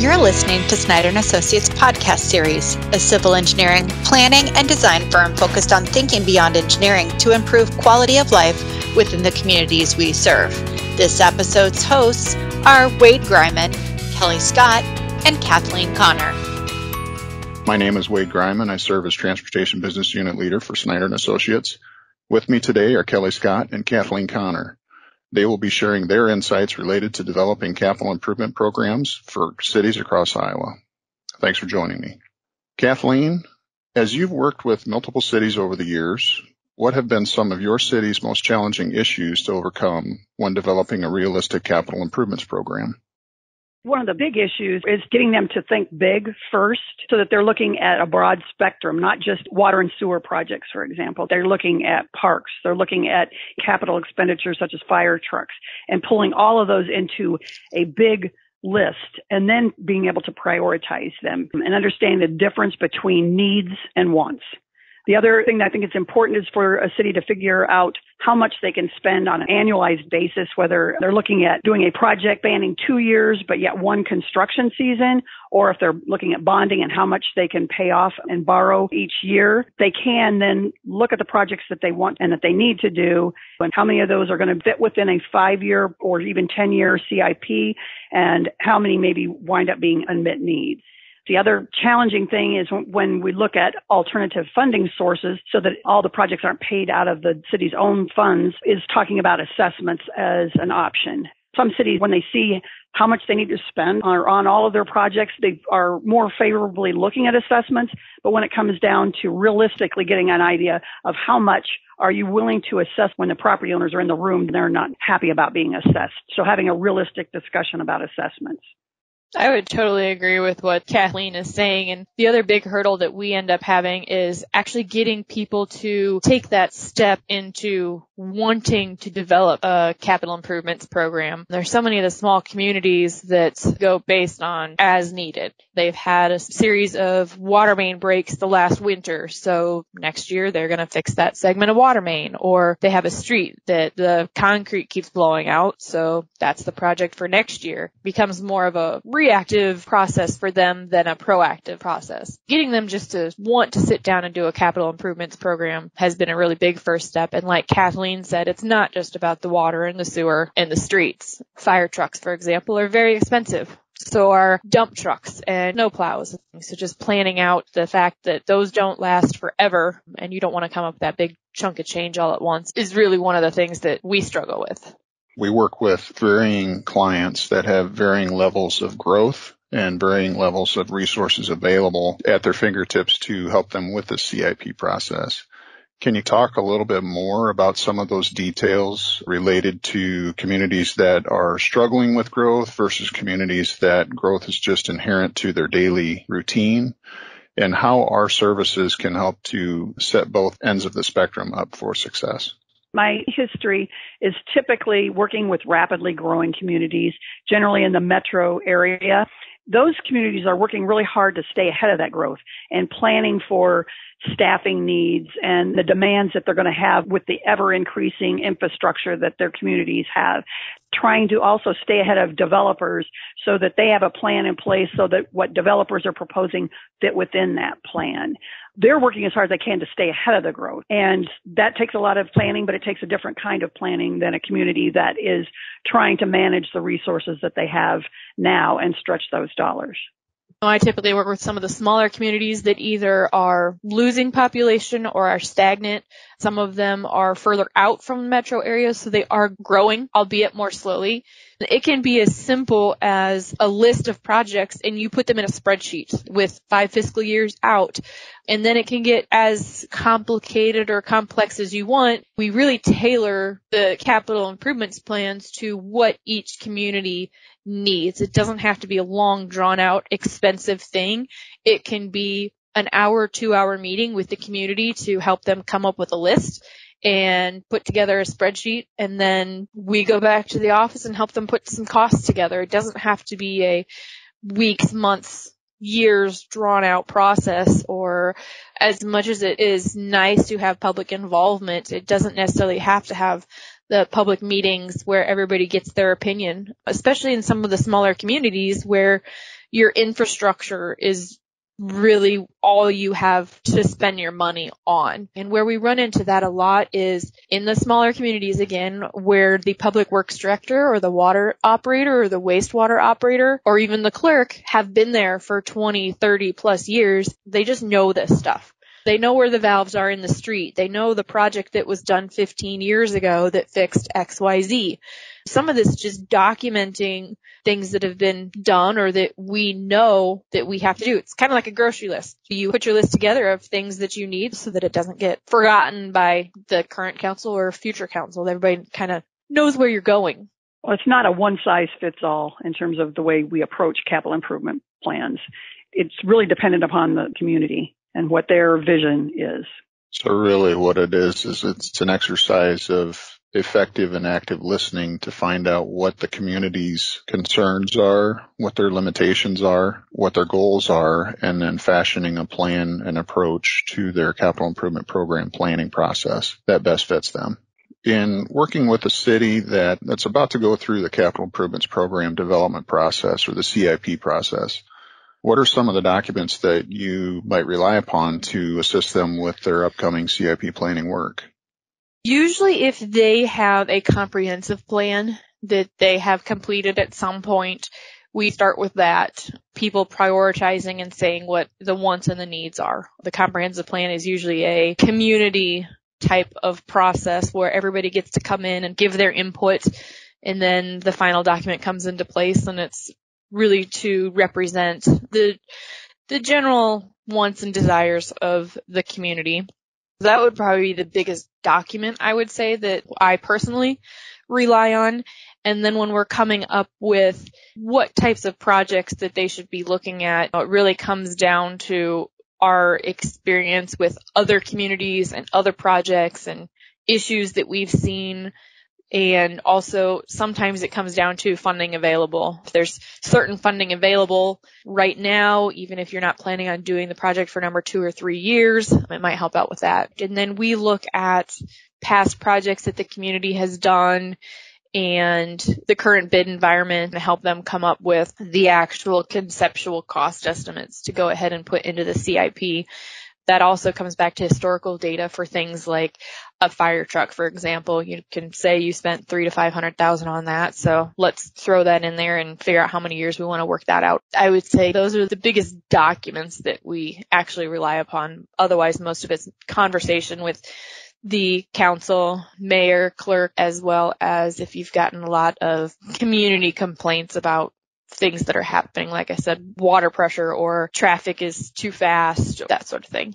You're listening to Snyder and Associates podcast series, a civil engineering, planning, and design firm focused on thinking beyond engineering to improve quality of life within the communities we serve. This episode's hosts are Wade Greiman, Kelli Scott, and Kathleen Connor. My name is Wade Greiman. I serve as Transportation Business Unit Leader for Snyder and Associates. With me today are Kelli Scott and Kathleen Connor. They will be sharing their insights related to developing capital improvement programs for cities across Iowa. Thanks for joining me. Kathleen, as you've worked with multiple cities over the years, what have been some of your city's most challenging issues to overcome when developing a realistic capital improvements program? One of the big issues is getting them to think big first so that they're looking at a broad spectrum, not just water and sewer projects, for example. They're looking at parks. They're looking at capital expenditures such as fire trucks and pulling all of those into a big list and then being able to prioritize them and understanding the difference between needs and wants. The other thing that I think it's important is for a city to figure out how much they can spend on an annualized basis, whether they're looking at doing a project spanning two years, but yet one construction season, or if they're looking at bonding and how much they can pay off and borrow each year. They can then look at the projects that they want and that they need to do and how many of those are going to fit within a five year or even 10 year CIP and how many maybe wind up being unmet needs. The other challenging thing is when we look at alternative funding sources so that all the projects aren't paid out of the city's own funds is talking about assessments as an option. Some cities, when they see how much they need to spend on, on all of their projects, they are more favorably looking at assessments. But when it comes down to realistically getting an idea of how much are you willing to assess when the property owners are in the room, they're not happy about being assessed. So having a realistic discussion about assessments. I would totally agree with what Kathleen is saying. And the other big hurdle that we end up having is actually getting people to take that step into wanting to develop a capital improvements program. There's so many of the small communities that go based on as needed. They've had a series of water main breaks the last winter. So next year they're going to fix that segment of water main or they have a street that the concrete keeps blowing out. So that's the project for next year. Becomes more of a reactive process for them than a proactive process. Getting them just to want to sit down and do a capital improvements program has been a really big first step. And like Kathleen said, it's not just about the water and the sewer and the streets. Fire trucks, for example, are very expensive. So are dump trucks and snow plows. So just planning out the fact that those don't last forever and you don't want to come up with that big chunk of change all at once is really one of the things that we struggle with. We work with varying clients that have varying levels of growth and varying levels of resources available at their fingertips to help them with the CIP process. Can you talk a little bit more about some of those details related to communities that are struggling with growth versus communities that growth is just inherent to their daily routine and how our services can help to set both ends of the spectrum up for success? My history is typically working with rapidly growing communities, generally in the metro area. Those communities are working really hard to stay ahead of that growth and planning for staffing needs and the demands that they're going to have with the ever increasing infrastructure that their communities have. Trying to also stay ahead of developers so that they have a plan in place so that what developers are proposing fit within that plan they're working as hard as they can to stay ahead of the growth. And that takes a lot of planning, but it takes a different kind of planning than a community that is trying to manage the resources that they have now and stretch those dollars. I typically work with some of the smaller communities that either are losing population or are stagnant. Some of them are further out from metro areas, so they are growing, albeit more slowly. It can be as simple as a list of projects and you put them in a spreadsheet with five fiscal years out. And then it can get as complicated or complex as you want. We really tailor the capital improvements plans to what each community needs. It doesn't have to be a long drawn out expensive thing. It can be an hour, two hour meeting with the community to help them come up with a list and put together a spreadsheet and then we go back to the office and help them put some costs together. It doesn't have to be a weeks, months, years drawn out process or as much as it is nice to have public involvement, it doesn't necessarily have to have the public meetings where everybody gets their opinion, especially in some of the smaller communities where your infrastructure is really all you have to spend your money on. And where we run into that a lot is in the smaller communities again, where the public works director or the water operator or the wastewater operator or even the clerk have been there for 20, 30 plus years. They just know this stuff. They know where the valves are in the street. They know the project that was done 15 years ago that fixed XYZ. Some of this just documenting things that have been done or that we know that we have to do. It's kind of like a grocery list. You put your list together of things that you need so that it doesn't get forgotten by the current council or future council. Everybody kind of knows where you're going. Well, it's not a one size fits all in terms of the way we approach capital improvement plans. It's really dependent upon the community and what their vision is. So really what it is, is it's an exercise of effective and active listening to find out what the community's concerns are, what their limitations are, what their goals are, and then fashioning a plan and approach to their capital improvement program planning process that best fits them. In working with a city that, that's about to go through the capital improvements program development process or the CIP process, what are some of the documents that you might rely upon to assist them with their upcoming CIP planning work? Usually if they have a comprehensive plan that they have completed at some point, we start with that. People prioritizing and saying what the wants and the needs are. The comprehensive plan is usually a community type of process where everybody gets to come in and give their input and then the final document comes into place and it's really to represent the the general wants and desires of the community. That would probably be the biggest document I would say that I personally rely on. And then when we're coming up with what types of projects that they should be looking at, it really comes down to our experience with other communities and other projects and issues that we've seen and also sometimes it comes down to funding available. If there's certain funding available right now, even if you're not planning on doing the project for number two or three years, it might help out with that. And then we look at past projects that the community has done and the current bid environment and help them come up with the actual conceptual cost estimates to go ahead and put into the CIP that also comes back to historical data for things like a fire truck, for example. You can say you spent three to five hundred thousand on that. So let's throw that in there and figure out how many years we want to work that out. I would say those are the biggest documents that we actually rely upon. Otherwise, most of it's conversation with the council, mayor, clerk, as well as if you've gotten a lot of community complaints about things that are happening. Like I said, water pressure or traffic is too fast, that sort of thing.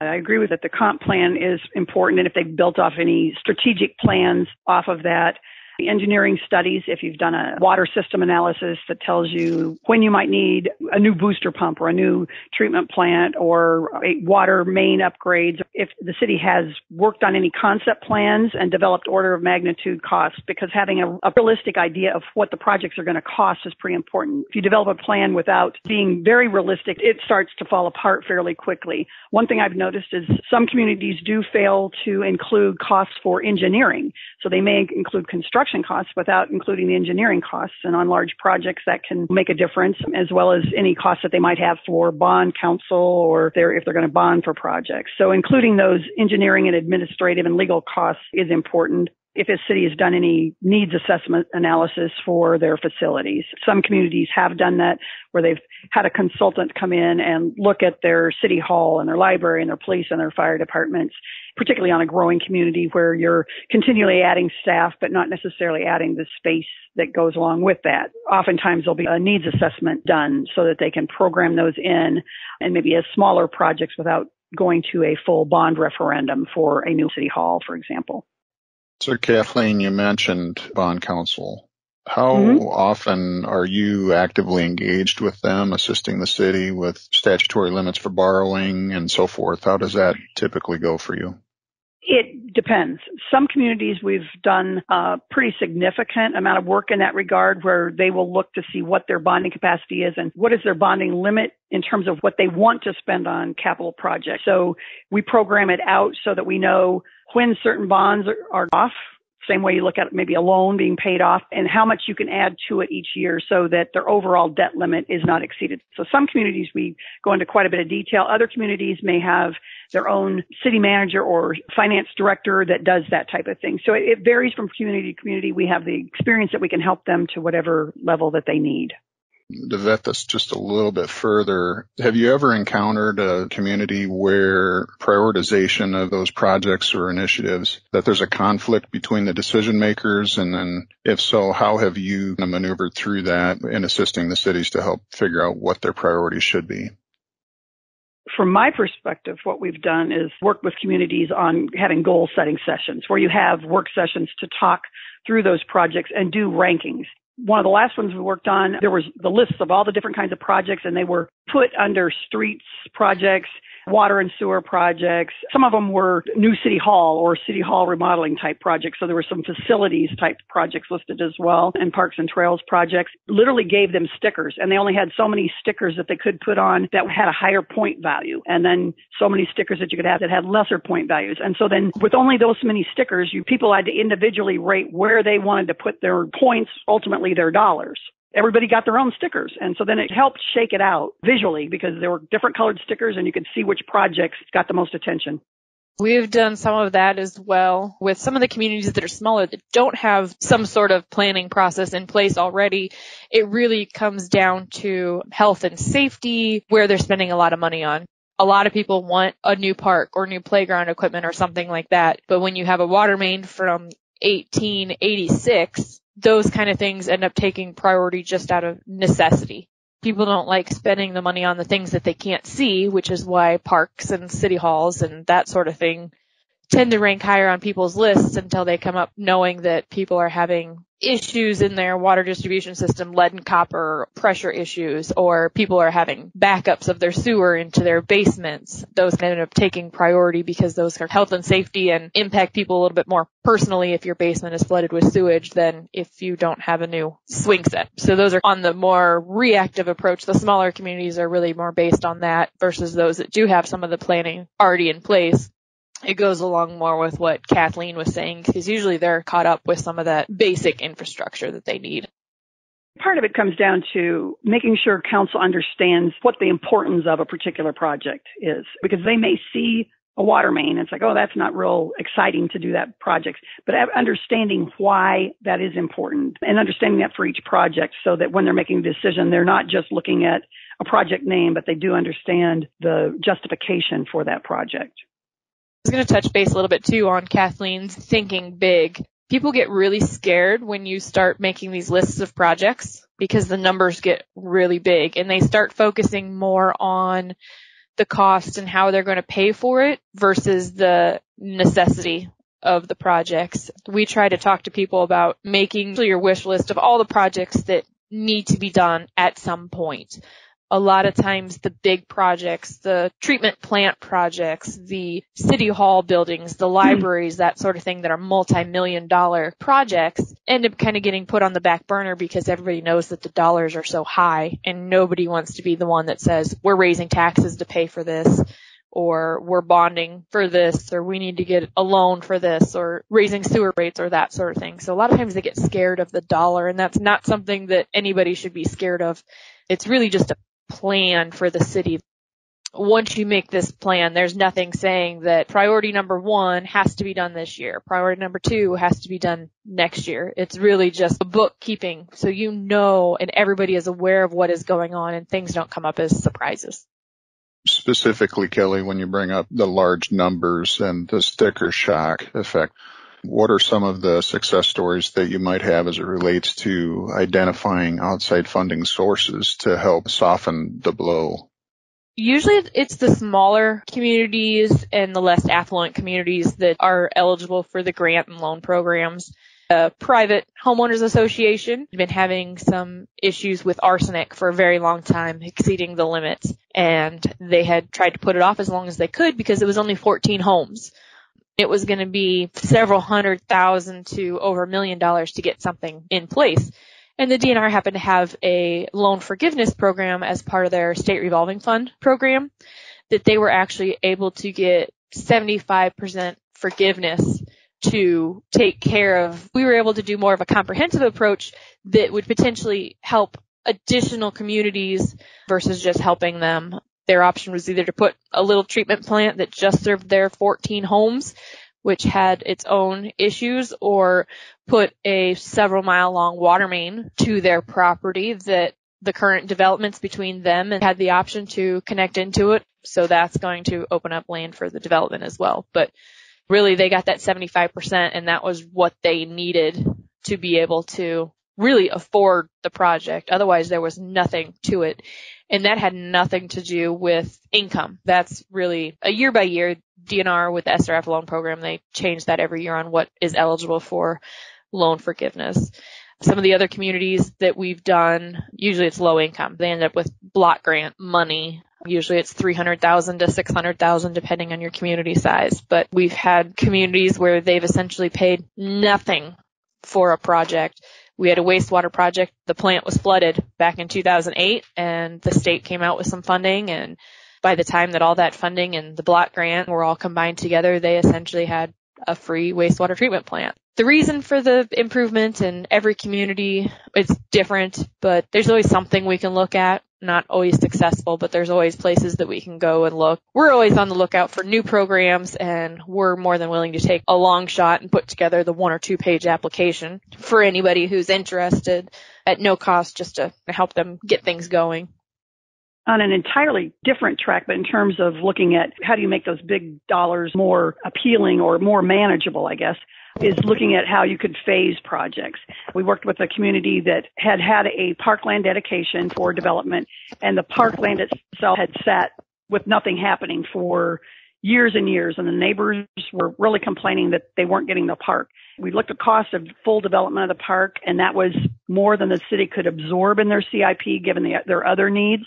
I agree with that. The comp plan is important. And if they've built off any strategic plans off of that, the engineering studies, if you've done a water system analysis that tells you when you might need a new booster pump or a new treatment plant or a water main upgrades, if the city has worked on any concept plans and developed order of magnitude costs, because having a, a realistic idea of what the projects are going to cost is pretty important. If you develop a plan without being very realistic, it starts to fall apart fairly quickly. One thing I've noticed is some communities do fail to include costs for engineering. So they may include construction construction costs without including the engineering costs. And on large projects, that can make a difference, as well as any costs that they might have for bond counsel or if they're, if they're going to bond for projects. So including those engineering and administrative and legal costs is important if a city has done any needs assessment analysis for their facilities. Some communities have done that where they've had a consultant come in and look at their city hall and their library and their police and their fire departments, particularly on a growing community where you're continually adding staff but not necessarily adding the space that goes along with that. Oftentimes there'll be a needs assessment done so that they can program those in and maybe as smaller projects without going to a full bond referendum for a new city hall, for example. So Kathleen, you mentioned bond counsel. How mm-hmm. often are you actively engaged with them, assisting the city with statutory limits for borrowing and so forth? How does that typically go for you? It depends. Some communities we've done a pretty significant amount of work in that regard where they will look to see what their bonding capacity is and what is their bonding limit in terms of what they want to spend on capital projects. So we program it out so that we know when certain bonds are, off same way you look at maybe a loan being paid off and how much you can add to it each year so that their overall debt limit is not exceeded. So some communities we go into quite a bit of detail. Other communities may have their own city manager or finance director that does that type of thing. So it, it varies from community to community. We have the experience that we can help them to whatever level that they need to vet this just a little bit further, have you ever encountered a community where prioritization of those projects or initiatives, that there's a conflict between the decision makers? And then if so, how have you maneuvered through that in assisting the cities to help figure out what their priorities should be? From my perspective, what we've done is work with communities on having goal setting sessions where you have work sessions to talk through those projects and do rankings one of the last ones we worked on, there was the lists of all the different kinds of projects and they were put under streets projects, water and sewer projects. Some of them were new city hall or city hall remodeling type projects. So there were some facilities type projects listed as well and parks and trails projects. Literally gave them stickers and they only had so many stickers that they could put on that had a higher point value and then so many stickers that you could have that had lesser point values. And so then with only those many stickers, you people had to individually rate where they wanted to put their points, ultimately their dollars everybody got their own stickers. And so then it helped shake it out visually because there were different colored stickers and you could see which projects got the most attention. We've done some of that as well with some of the communities that are smaller that don't have some sort of planning process in place already. It really comes down to health and safety where they're spending a lot of money on. A lot of people want a new park or new playground equipment or something like that. But when you have a water main from 1886, those kind of things end up taking priority just out of necessity. People don't like spending the money on the things that they can't see, which is why parks and city halls and that sort of thing tend to rank higher on people's lists until they come up knowing that people are having issues in their water distribution system, lead and copper pressure issues, or people are having backups of their sewer into their basements. Those end up taking priority because those are health and safety and impact people a little bit more personally if your basement is flooded with sewage than if you don't have a new swing set. So those are on the more reactive approach. The smaller communities are really more based on that versus those that do have some of the planning already in place it goes along more with what Kathleen was saying because usually they're caught up with some of that basic infrastructure that they need. Part of it comes down to making sure council understands what the importance of a particular project is because they may see a water main. and It's like, oh, that's not real exciting to do that project. But understanding why that is important and understanding that for each project so that when they're making a decision, they're not just looking at a project name, but they do understand the justification for that project was going to touch base a little bit too on Kathleen's thinking big. People get really scared when you start making these lists of projects because the numbers get really big and they start focusing more on the cost and how they're going to pay for it versus the necessity of the projects. We try to talk to people about making your wish list of all the projects that need to be done at some point a lot of times the big projects, the treatment plant projects, the city hall buildings, the libraries, that sort of thing that are multi-million dollar projects end up kind of getting put on the back burner because everybody knows that the dollars are so high and nobody wants to be the one that says we're raising taxes to pay for this or we're bonding for this or we need to get a loan for this or raising sewer rates or that sort of thing. So a lot of times they get scared of the dollar and that's not something that anybody should be scared of. It's really just a plan for the city. Once you make this plan, there's nothing saying that priority number one has to be done this year. Priority number two has to be done next year. It's really just bookkeeping so you know and everybody is aware of what is going on and things don't come up as surprises specifically, Kelli, when you bring up the large numbers and the sticker shock effect, what are some of the success stories that you might have as it relates to identifying outside funding sources to help soften the blow? Usually it's the smaller communities and the less affluent communities that are eligible for the grant and loan programs. A private homeowners association has been having some issues with arsenic for a very long time, exceeding the limits. And they had tried to put it off as long as they could because it was only 14 homes it was going to be several hundred thousand to over a million dollars to get something in place. And the DNR happened to have a loan forgiveness program as part of their state revolving fund program that they were actually able to get 75% forgiveness to take care of, we were able to do more of a comprehensive approach that would potentially help additional communities versus just helping them. Their option was either to put a little treatment plant that just served their 14 homes, which had its own issues, or put a several mile long water main to their property that the current developments between them and had the option to connect into it. So that's going to open up land for the development as well. But really they got that 75% and that was what they needed to be able to really afford the project. Otherwise there was nothing to it. And that had nothing to do with income. That's really a year by year DNR with the SRF loan program. They change that every year on what is eligible for loan forgiveness. Some of the other communities that we've done, usually it's low income. They end up with block grant money. Usually it's 300,000 to 600,000 depending on your community size. But we've had communities where they've essentially paid nothing for a project. We had a wastewater project. The plant was flooded back in 2008 and the state came out with some funding and by the time that all that funding and the block grant were all combined together, they essentially had a free wastewater treatment plant. The reason for the improvement in every community is different, but there's always something we can look at. Not always successful, but there's always places that we can go and look. We're always on the lookout for new programs and we're more than willing to take a long shot and put together the one or two page application for anybody who's interested at no cost just to help them get things going on an entirely different track, but in terms of looking at how do you make those big dollars more appealing or more manageable, I guess, is looking at how you could phase projects. We worked with a community that had had a parkland dedication for development and the parkland itself had sat with nothing happening for years and years and the neighbors were really complaining that they weren't getting the park. We looked at cost of full development of the park and that was more than the city could absorb in their CIP given the, their other needs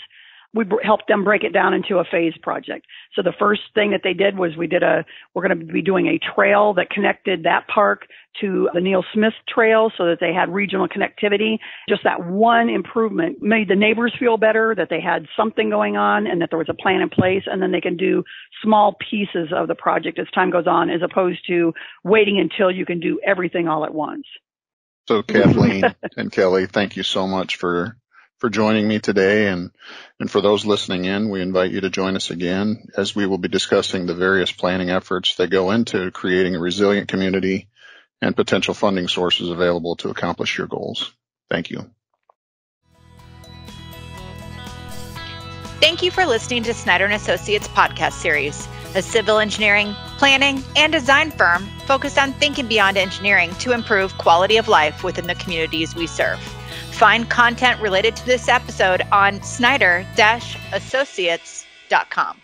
we helped them break it down into a phase project. So the first thing that they did was we did a, we're going to be doing a trail that connected that park to the Neal Smith Trail so that they had regional connectivity. Just that one improvement made the neighbors feel better that they had something going on and that there was a plan in place and then they can do small pieces of the project as time goes on as opposed to waiting until you can do everything all at once. So Kathleen and Kelli, thank you so much for for joining me today. And, and for those listening in, we invite you to join us again as we will be discussing the various planning efforts that go into creating a resilient community and potential funding sources available to accomplish your goals. Thank you. Thank you for listening to Snyder and Associates podcast series, a civil engineering, planning, and design firm focused on thinking beyond engineering to improve quality of life within the communities we serve. Find content related to this episode on snyder-associates.com.